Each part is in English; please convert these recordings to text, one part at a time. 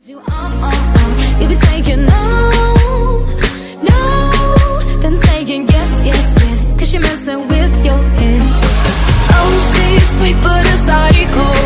You, uh, uh, uh. you be saying no, no, then saying yes, yes, yes, cause you're messing with your head. Oh, she's sweet but a psycho.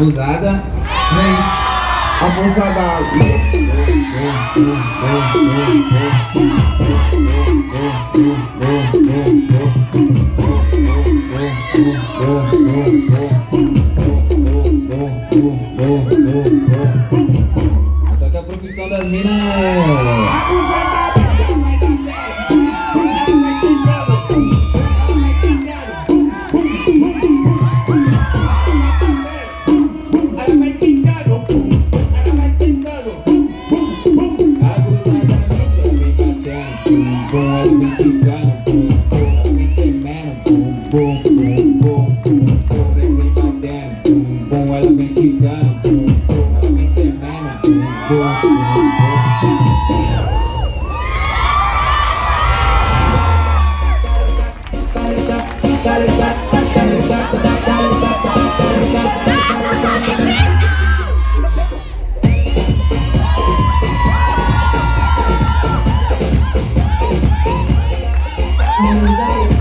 Abusada. Abusada. Só que a profissão das minas é. Batendo, bum, bum, ela vem quicando, bum, bum, ela vem tremendo, bum, bum, bum, bum, bum, bum, ela vem batendo, bum, bum, ela vem quicando, bum, bum, Thank you.